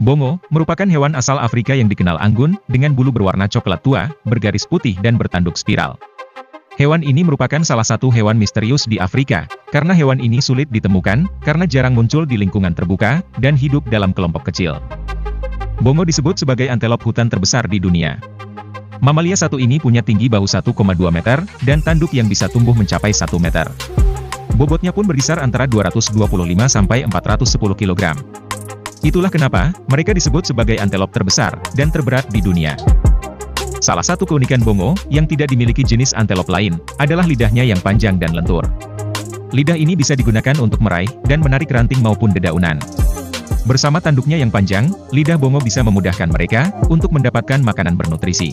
Bongo, merupakan hewan asal Afrika yang dikenal anggun, dengan bulu berwarna coklat tua, bergaris putih dan bertanduk spiral. Hewan ini merupakan salah satu hewan misterius di Afrika, karena hewan ini sulit ditemukan, karena jarang muncul di lingkungan terbuka, dan hidup dalam kelompok kecil. Bongo disebut sebagai antelop hutan terbesar di dunia. Mamalia satu ini punya tinggi bahu 1,2 meter, dan tanduk yang bisa tumbuh mencapai 1 meter. Bobotnya pun berkisar antara 225 sampai 410 kg. Itulah kenapa, mereka disebut sebagai antelop terbesar, dan terberat di dunia. Salah satu keunikan bongo, yang tidak dimiliki jenis antelop lain, adalah lidahnya yang panjang dan lentur. Lidah ini bisa digunakan untuk meraih, dan menarik ranting maupun dedaunan. Bersama tanduknya yang panjang, lidah bongo bisa memudahkan mereka, untuk mendapatkan makanan bernutrisi.